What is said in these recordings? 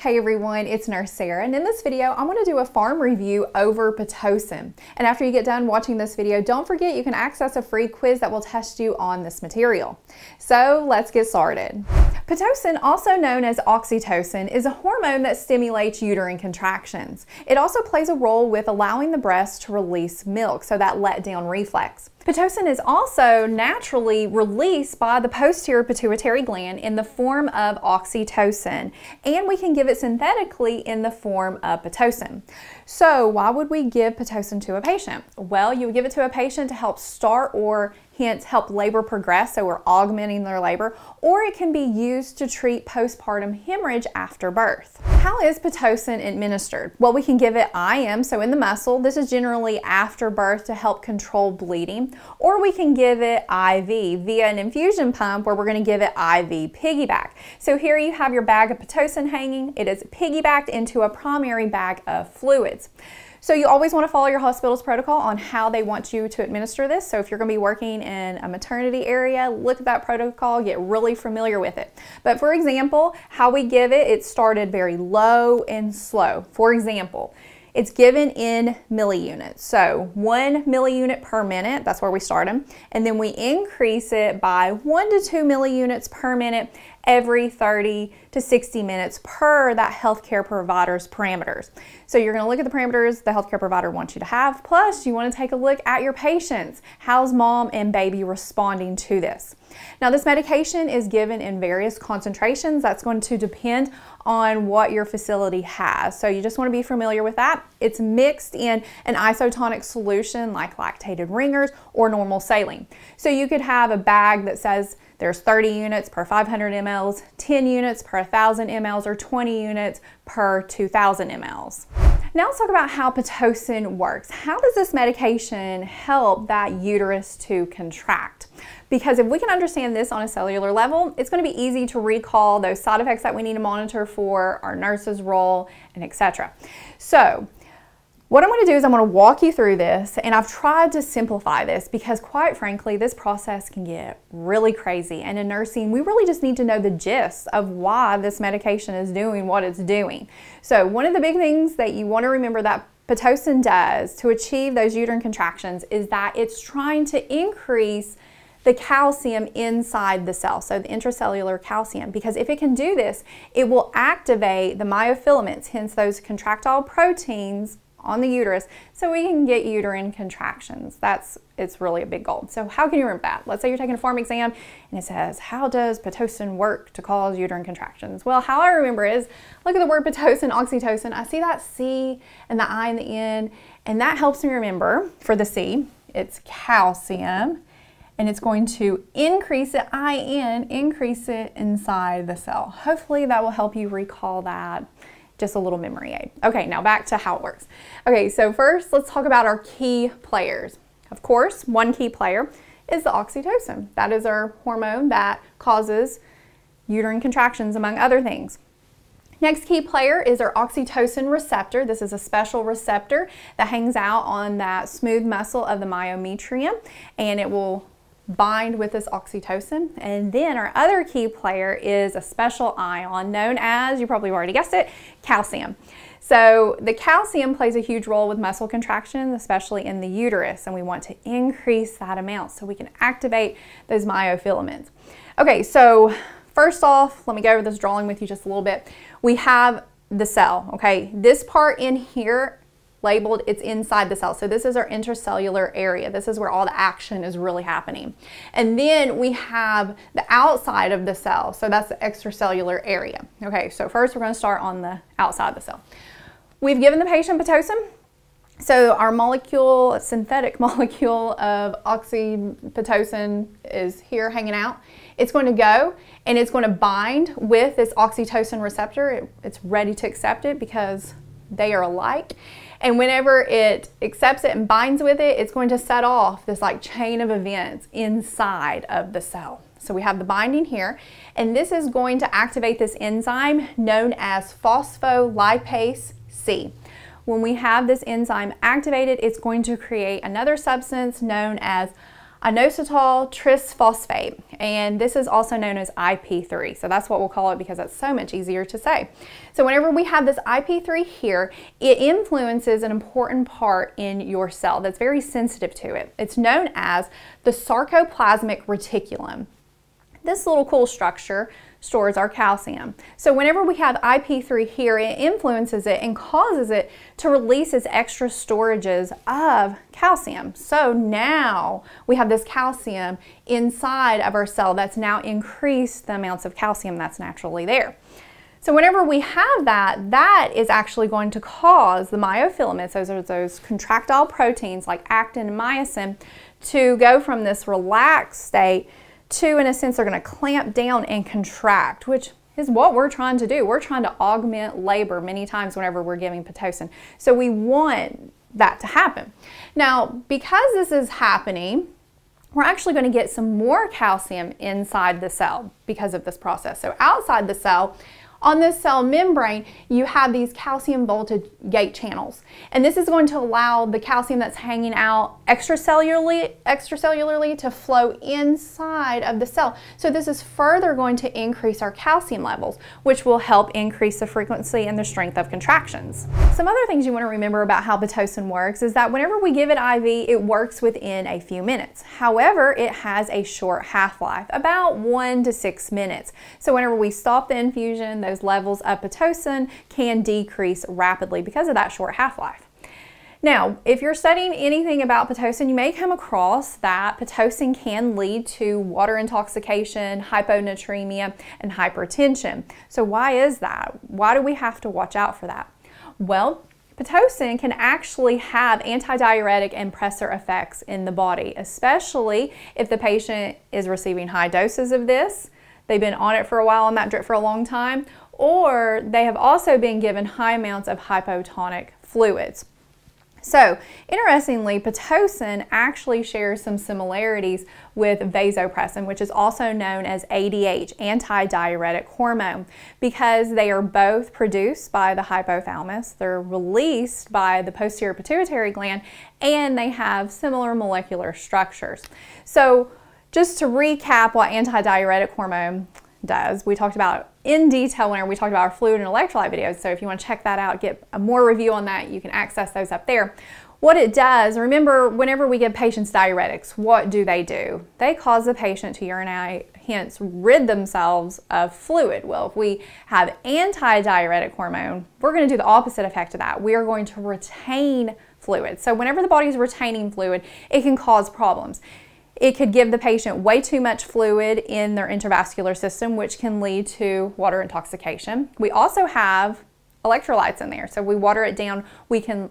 Hey everyone, it's Nurse Sarah, and in this video, I'm gonna do a pharm review over Pitocin. And after you get done watching this video, don't forget you can access a free quiz that will test you on this material. So let's get started. Pitocin, also known as oxytocin, is a hormone that stimulates uterine contractions. It also plays a role with allowing the breast to release milk, so that letdown reflex. Pitocin is also naturally released by the posterior pituitary gland in the form of oxytocin, and we can give it synthetically in the form of Pitocin. So why would we give Pitocin to a patient? Well, you would give it to a patient to help start or hence help labor progress, so we're augmenting their labor, or it can be used to treat postpartum hemorrhage after birth. How is Pitocin administered? Well, we can give it IM, so in the muscle. This is generally after birth to help control bleeding, or we can give it IV via an infusion pump where we're gonna give it IV piggyback. So here you have your bag of Pitocin hanging. It is piggybacked into a primary bag of fluids. So you always want to follow your hospital's protocol on how they want you to administer this. So if you're going to be working in a maternity area, look at that protocol, get really familiar with it. But for example, how we give it, it started very low and slow. For example, it's given in milliunits. So one milliunit per minute, that's where we start them. And then we increase it by one to two milliunits per minute every 30 to 60 minutes per that healthcare provider's parameters. So you're going to look at the parameters the healthcare provider wants you to have, plus you want to take a look at your patients. How's mom and baby responding to this? Now this medication is given in various concentrations. That's going to depend on what your facility has. So you just want to be familiar with that. It's mixed in an isotonic solution like lactated ringers or normal saline. So you could have a bag that says there's 30 units per 500 mLs, 10 units per 1,000 mLs, or 20 units per 2,000 mLs. Now let's talk about how Pitocin works. How does this medication help that uterus to contract? Because if we can understand this on a cellular level, it's going to be easy to recall those side effects that we need to monitor for, our nurse's role, and etc. So what I'm going to do is I'm going to walk you through this and I've tried to simplify this because quite frankly this process can get really crazy and in nursing we really just need to know the gist of why this medication is doing what it's doing. So one of the big things that you want to remember that Pitocin does to achieve those uterine contractions is that it's trying to increase the calcium inside the cell, so the intracellular calcium, because if it can do this, it will activate the myofilaments, hence those contractile proteins on the uterus so we can get uterine contractions. That's it's really a big goal. So how can you remember that? Let's say you're taking a pharm exam and it says, how does Pitocin work to cause uterine contractions? Well, how I remember is, look at the word Pitocin, oxytocin. I see that C and the I in the end, and that helps me remember for the C, it's calcium, and it's going to increase it, IN, increase it inside the cell. Hopefully that will help you recall that just a little memory aid. Okay, now back to how it works. Okay, so first let's talk about our key players. Of course, one key player is the oxytocin. That is our hormone that causes uterine contractions, among other things. Next key player is our oxytocin receptor. This is a special receptor that hangs out on that smooth muscle of the myometrium and it will bind with this oxytocin. And then our other key player is a special ion known as, you probably already guessed it, calcium. So the calcium plays a huge role with muscle contraction, especially in the uterus, and we want to increase that amount so we can activate those myofilaments. Okay, so first off, let me go over this drawing with you just a little bit. We have the cell, okay? This part in here labeled, it's inside the cell. So this is our intracellular area. This is where all the action is really happening. And then we have the outside of the cell. So that's the extracellular area. Okay, so first we're gonna start on the outside of the cell. We've given the patient Pitocin. So our molecule, synthetic molecule of oxypitocin is here hanging out. It's going to go and it's going to bind with this oxytocin receptor. It, it's ready to accept it because they are alike. And whenever it accepts it and binds with it, it's going to set off this like chain of events inside of the cell. So we have the binding here, and this is going to activate this enzyme known as phospholipase C. When we have this enzyme activated, it's going to create another substance known as inositol trisphosphate, and this is also known as IP3. So that's what we'll call it because that's so much easier to say. So whenever we have this IP3 here, it influences an important part in your cell that's very sensitive to it. It's known as the sarcoplasmic reticulum. This little cool structure stores our calcium. So whenever we have IP3 here, it influences it and causes it to release its extra storages of calcium. So now we have this calcium inside of our cell that's now increased the amounts of calcium that's naturally there. So whenever we have that, that is actually going to cause the myofilaments, those are those contractile proteins like actin and myosin, to go from this relaxed state to, in a sense, they're going to clamp down and contract, which is what we're trying to do. We're trying to augment labor many times whenever we're giving Pitocin. So we want that to happen. Now, because this is happening, we're actually going to get some more calcium inside the cell because of this process. So outside the cell, on this cell membrane, you have these calcium voltage gate channels. And this is going to allow the calcium that's hanging out extracellularly, extracellularly to flow inside of the cell. So this is further going to increase our calcium levels, which will help increase the frequency and the strength of contractions. Some other things you want to remember about how Pitocin works is that whenever we give it IV, it works within a few minutes. However, it has a short half-life, about one to six minutes. So whenever we stop the infusion, those levels of Pitocin can decrease rapidly because of that short half-life. Now, if you're studying anything about Pitocin, you may come across that Pitocin can lead to water intoxication, hyponatremia, and hypertension. So why is that? Why do we have to watch out for that? Well, Pitocin can actually have antidiuretic and pressor effects in the body, especially if the patient is receiving high doses of this, they've been on it for a while on that drip for a long time, or they have also been given high amounts of hypotonic fluids. So, interestingly, Pitocin actually shares some similarities with vasopressin, which is also known as ADH, antidiuretic hormone, because they are both produced by the hypothalamus, they're released by the posterior pituitary gland, and they have similar molecular structures. So, just to recap what antidiuretic hormone does. We talked about in detail whenever we talked about our fluid and electrolyte videos. So if you want to check that out, get a more review on that, you can access those up there. What it does, remember whenever we give patients diuretics, what do they do? They cause the patient to urinate, hence rid themselves of fluid. Well, if we have anti-diuretic hormone, we're going to do the opposite effect of that. We are going to retain fluid. So whenever the body is retaining fluid, it can cause problems. It could give the patient way too much fluid in their intravascular system, which can lead to water intoxication. We also have electrolytes in there. So if we water it down, we can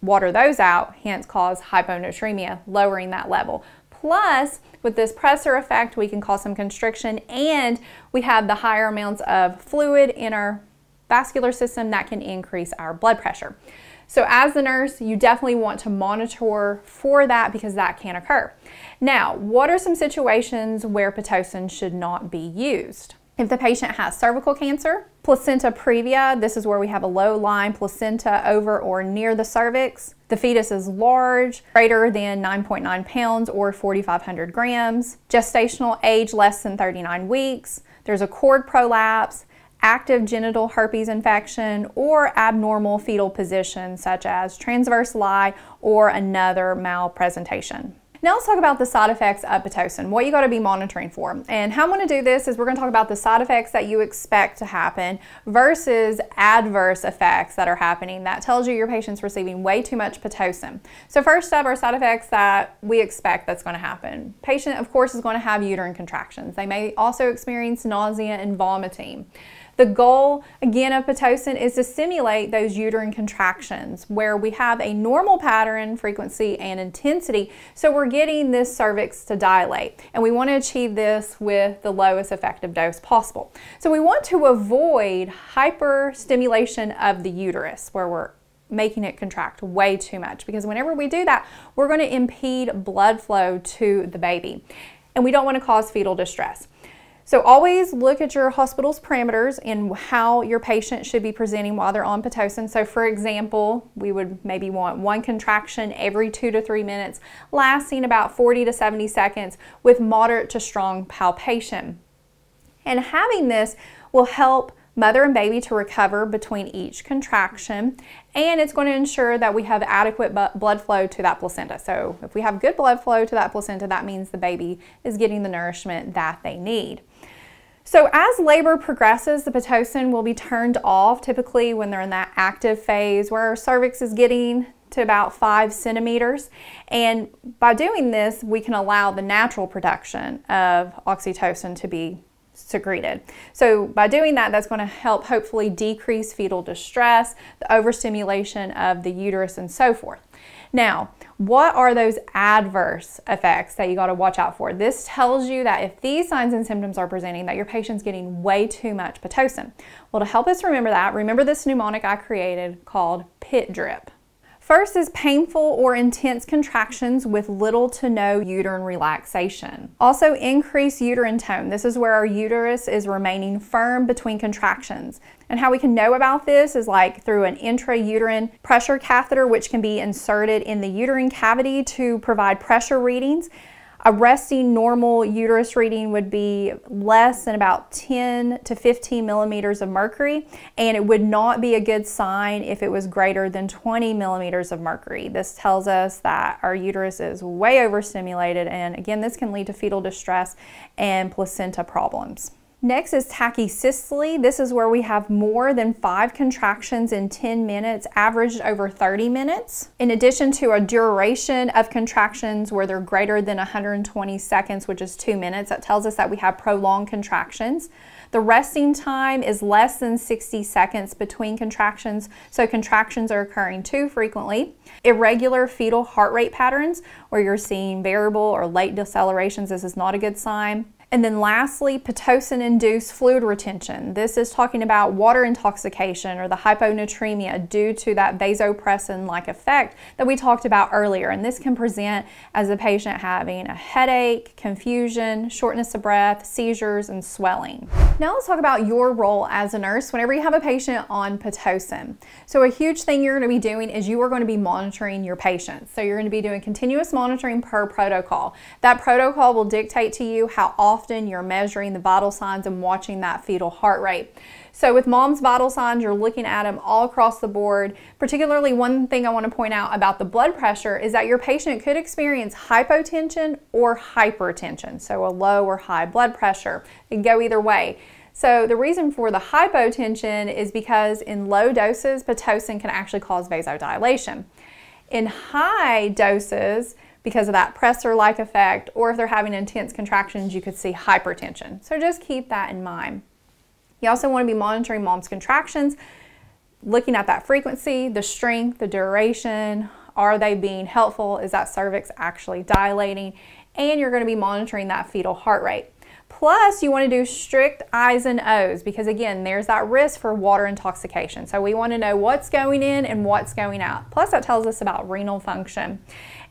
water those out, hence cause hyponatremia, lowering that level. Plus, with this pressor effect, we can cause some constriction and we have the higher amounts of fluid in our vascular system that can increase our blood pressure. So as the nurse, you definitely want to monitor for that because that can occur. Now, what are some situations where Pitocin should not be used? If the patient has cervical cancer, placenta previa, this is where we have a low-lying placenta over or near the cervix. The fetus is large, greater than 9.9 pounds or 4,500 grams. Gestational age less than 39 weeks. There's a cord prolapse active genital herpes infection, or abnormal fetal position such as transverse lie or another malpresentation. Now let's talk about the side effects of Pitocin, what you got to be monitoring for. And how I'm going to do this is we're going to talk about the side effects that you expect to happen versus adverse effects that are happening. That tells you your patient's receiving way too much Pitocin. So first up are side effects that we expect that's going to happen. Patient, of course, is going to have uterine contractions. They may also experience nausea and vomiting. The goal, again, of Pitocin is to simulate those uterine contractions where we have a normal pattern, frequency, and intensity. So we're getting this cervix to dilate. And we want to achieve this with the lowest effective dose possible. So we want to avoid hyperstimulation of the uterus where we're making it contract way too much because whenever we do that, we're going to impede blood flow to the baby. And we don't want to cause fetal distress. So always look at your hospital's parameters and how your patient should be presenting while they're on Pitocin. So for example, we would maybe want one contraction every two to three minutes, lasting about 40 to 70 seconds with moderate to strong palpation. And having this will help mother and baby to recover between each contraction and it's going to ensure that we have adequate blood flow to that placenta. So if we have good blood flow to that placenta, that means the baby is getting the nourishment that they need. So as labor progresses, the Pitocin will be turned off typically when they're in that active phase where our cervix is getting to about five centimeters. And by doing this, we can allow the natural production of oxytocin to be secreted. So by doing that, that's going to help hopefully decrease fetal distress, the overstimulation of the uterus, and so forth. Now, what are those adverse effects that you got to watch out for? This tells you that if these signs and symptoms are presenting, that your patient's getting way too much Pitocin. Well, to help us remember that, remember this mnemonic I created called PIT drip. First is painful or intense contractions with little to no uterine relaxation. Also increase uterine tone. This is where our uterus is remaining firm between contractions. And how we can know about this is like through an intrauterine pressure catheter, which can be inserted in the uterine cavity to provide pressure readings. A resting normal uterus reading would be less than about 10 to 15 millimeters of mercury, and it would not be a good sign if it was greater than 20 millimeters of mercury. This tells us that our uterus is way overstimulated, and again, this can lead to fetal distress and placenta problems. Next is tachysystole. This is where we have more than five contractions in 10 minutes, averaged over 30 minutes. In addition to a duration of contractions where they're greater than 120 seconds, which is two minutes, that tells us that we have prolonged contractions. The resting time is less than 60 seconds between contractions, so contractions are occurring too frequently. Irregular fetal heart rate patterns, where you're seeing variable or late decelerations, this is not a good sign. And then lastly, Pitocin-induced fluid retention. This is talking about water intoxication or the hyponatremia due to that vasopressin-like effect that we talked about earlier. And this can present as a patient having a headache, confusion, shortness of breath, seizures, and swelling. Now let's talk about your role as a nurse whenever you have a patient on Pitocin. So a huge thing you're going to be doing is you are going to be monitoring your patients. So you're going to be doing continuous monitoring per protocol. That protocol will dictate to you how often often you're measuring the vital signs and watching that fetal heart rate. So with mom's vital signs, you're looking at them all across the board. Particularly one thing I want to point out about the blood pressure is that your patient could experience hypotension or hypertension, so a low or high blood pressure. It can go either way. So the reason for the hypotension is because in low doses, Pitocin can actually cause vasodilation. In high doses, because of that pressor-like effect, or if they're having intense contractions, you could see hypertension. So just keep that in mind. You also want to be monitoring mom's contractions, looking at that frequency, the strength, the duration, are they being helpful? Is that cervix actually dilating? And you're going to be monitoring that fetal heart rate. Plus, you want to do strict I's and O's because again, there's that risk for water intoxication. So we want to know what's going in and what's going out. Plus, that tells us about renal function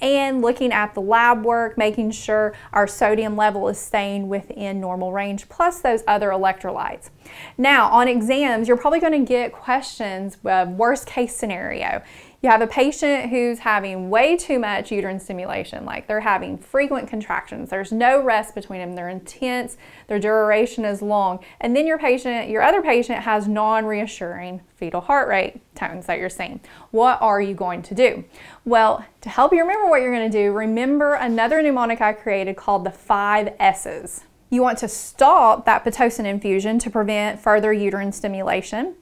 and looking at the lab work, making sure our sodium level is staying within normal range, plus those other electrolytes. Now, on exams, you're probably going to get questions of worst case scenario. You have a patient who's having way too much uterine stimulation, like they're having frequent contractions. There's no rest between them. They're intense. Their duration is long. And then your patient, your other patient has non-reassuring fetal heart rate tones that you're seeing. What are you going to do? Well, to help you remember what you're going to do, remember another mnemonic I created called the five S's. You want to stop that Pitocin infusion to prevent further uterine stimulation.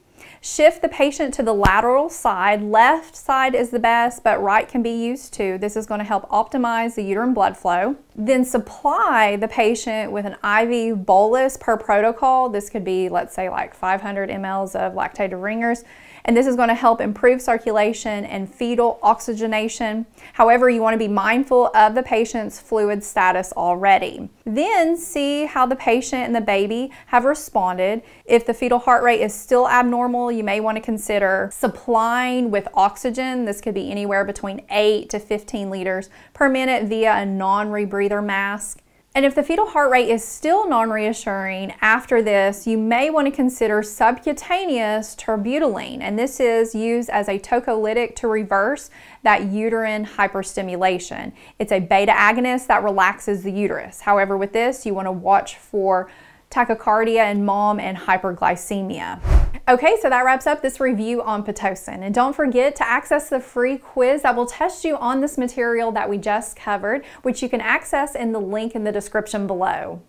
Shift the patient to the lateral side. Left side is the best, but right can be used too. This is going to help optimize the uterine blood flow. Then supply the patient with an IV bolus per protocol. This could be, let's say, like 500 mLs of lactated ringers and this is going to help improve circulation and fetal oxygenation. However, you want to be mindful of the patient's fluid status already. Then see how the patient and the baby have responded. If the fetal heart rate is still abnormal, you may want to consider supplying with oxygen. This could be anywhere between 8 to 15 liters per minute via a non-rebreather mask. And if the fetal heart rate is still non-reassuring after this, you may want to consider subcutaneous terbutaline. And this is used as a tocolytic to reverse that uterine hyperstimulation. It's a beta agonist that relaxes the uterus. However, with this, you want to watch for tachycardia in mom and hyperglycemia. Okay, so that wraps up this review on Pitocin. And don't forget to access the free quiz that will test you on this material that we just covered, which you can access in the link in the description below.